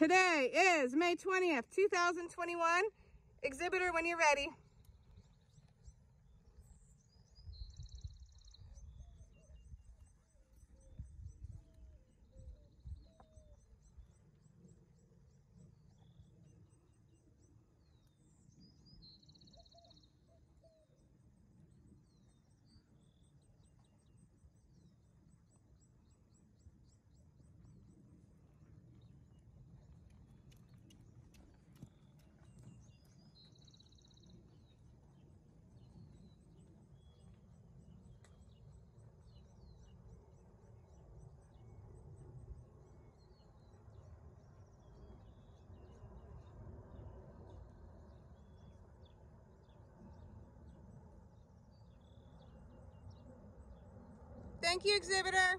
Today is May 20th, 2021. Exhibitor, when you're ready. Thank you, exhibitor.